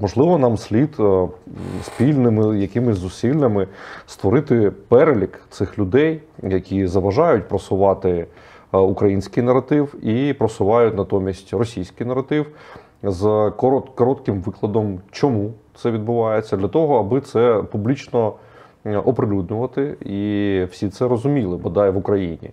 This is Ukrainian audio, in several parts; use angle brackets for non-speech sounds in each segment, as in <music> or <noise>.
Можливо, нам слід е, спільними якимись зусиллями створити перелік цих людей, які заважають просувати е, український наратив і просувають натомість російський наратив з коротким викладом, чому це відбувається, для того, аби це публічно е, оприлюднювати, і всі це розуміли, бодай в Україні.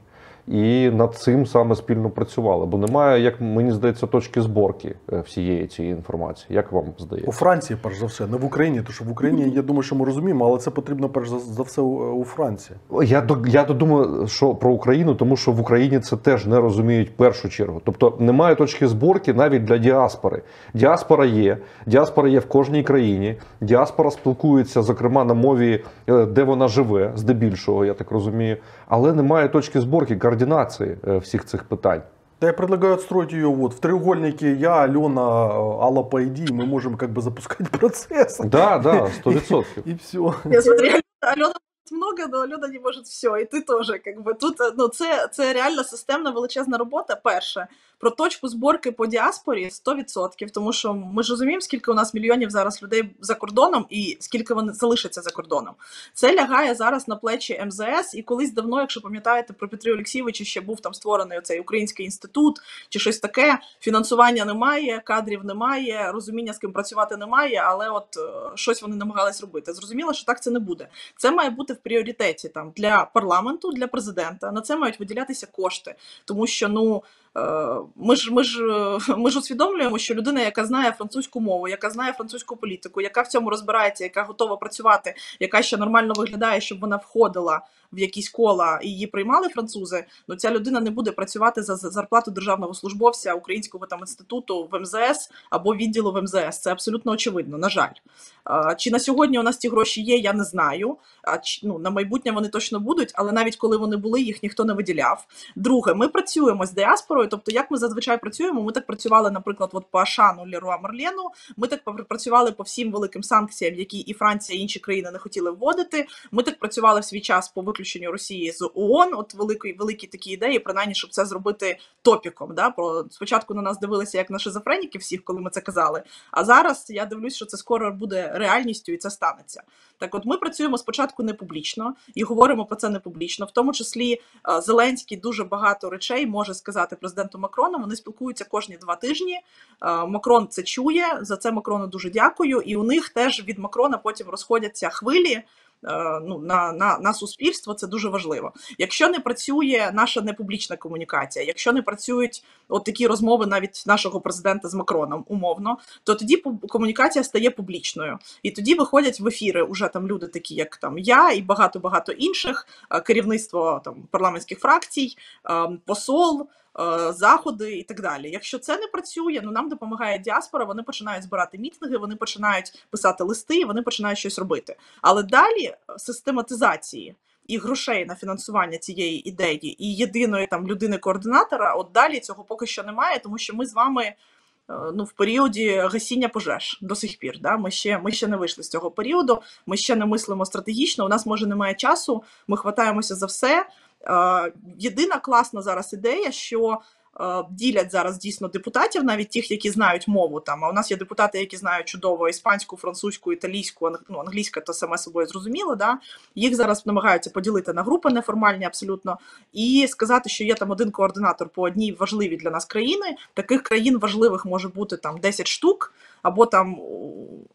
І над цим саме спільно працювали, бо немає, як мені здається, точки зборки е, всієї цієї інформації. Як вам здається У? Франції, перш за все, не в Україні, тому що в Україні, я думаю, що ми розуміємо, але це потрібно перш за- все у, Франції. Я до я думаю, що про Україну, тому що в Україні це теж не розуміють в першу чергу. Тобто немає точки зборки навіть для діаспори. Діаспора є, діаспора є в кожній країні. Діаспора спілкується, зокрема, на мові, е, де вона живе, здебільшого, я так розумію. Але немає точки зборки, координації е, всіх цих питань. Да я предлагаю отстроить ее вот в треугольнике я, Алена, э, Алла по ID, и мы можем как бы запускать <laughs> процесс. Да, да, 100%. И все. Я смотри, Алена, Алена может много, но Алена не може все. І ти теж, как би тут е, ну це, це реально системна величезна робота. Перше про точку зборки по діаспорі 100%, тому що ми ж розуміємо, скільки у нас мільйонів зараз людей за кордоном і скільки вони залишаться за кордоном. Це лягає зараз на плечі МЗС. І колись давно, якщо пам'ятаєте, про Петрі Олексійовича ще був там створений цей український інститут чи щось таке. Фінансування немає, кадрів немає, розуміння з ким працювати немає, але от е, щось вони намагались робити. Зрозуміло, що так це не буде. Це має бути пріоритеті там для парламенту, для президента. На це мають виділятися кошти, тому що ну. е, Ми ж ми ж е, ми ж усвідомлюємо, що людина, яка знає французьку мову, яка знає французьку політику, яка в цьому розбирається, яка готова працювати, яка ще нормально виглядає, щоб вона входила в якісь кола і її приймали французи. Ну ця людина не буде працювати за за зарплату державного службовця українського там інституту в МЗС або відділу в МЗС. Це абсолютно очевидно. На жаль, чи на сьогодні у нас ті гроші є, я не знаю. А ну, на майбутнє вони точно будуть, але навіть коли вони були, їх ніхто не виділяв. Друге, ми працюємо з діаспорою. Тобто, як ми зазвичай працюємо, ми так працювали, наприклад, от по Ашану Леруа Марлену. Ми так пр- працювали по всім великим санкціям, які і Франція, і інші країни не хотіли вводити. Ми так працювали в свій час по виключенню Росії з ООН. От великі, великі такі ідеї, принаймні, щоб це зробити топіком. Да? Про спочатку на нас дивилися як на шизофреніків всіх, коли ми це казали. А зараз я дивлюсь, що це скоро буде реальністю, і це станеться. Так, от ми працюємо спочатку не публічно і говоримо про це не публічно. В тому числі е, Зеленський дуже багато речей може сказати президенту Макрону. Вони спілкуються кожні два тижні. Е, Макрон це чує. За це Макрону дуже дякую. І у них теж від Макрона потім розходяться хвилі. Е, Ну, на, на, на суспільство це дуже важливо. Якщо не працює наша непублічна комунікація, якщо не працюють от такі розмови навіть нашого президента з Макроном, умовно, то тоді комунікація стає публічною. І тоді виходять в ефіри уже там люди, такі як там я і багато багато інших, е, керівництво там парламентських фракцій, е, посол. Е, Заходи і так далі. Якщо це не працює, ну нам допомагає діаспора. Вони починають збирати мітинги, вони починають писати листи, вони починають щось робити. Але далі систематизації і грошей на фінансування цієї ідеї, і єдиної там людини-координатора, от далі цього поки що немає, тому що ми з вами е, ну, в періоді гасіння пожеж до сих пір. Да? Ми, ще, ми ще не вийшли з цього періоду, ми ще не мислимо стратегічно. У нас може немає часу, ми хватаємося за все. Е, Єдина класна зараз ідея, що е, ділять зараз дійсно депутатів, навіть тих, які знають мову. Там а у нас є депутати, які знають чудово іспанську, французьку, італійську, ну, англійська, то саме собою зрозуміло. Да? Їх зараз намагаються поділити на групи неформальні абсолютно і сказати, що є там один координатор по одній важливій для нас країни. Таких країн важливих може бути там 10 штук, або там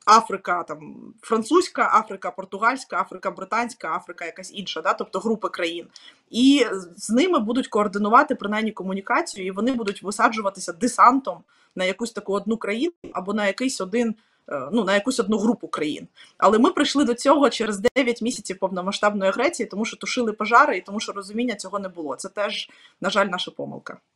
Африка, там французька, Африка, португальська, Африка, британська, Африка, якась інша, да? тобто групи країн. І з ними будуть координувати принаймні комунікацію, і вони будуть висаджуватися десантом на якусь таку одну країну або на якийсь один. е, Ну, на якусь одну групу країн, але ми прийшли до цього через 9 місяців повномасштабної агресії, тому що тушили пожари і тому, що розуміння цього не було. Це теж, на жаль, наша помилка.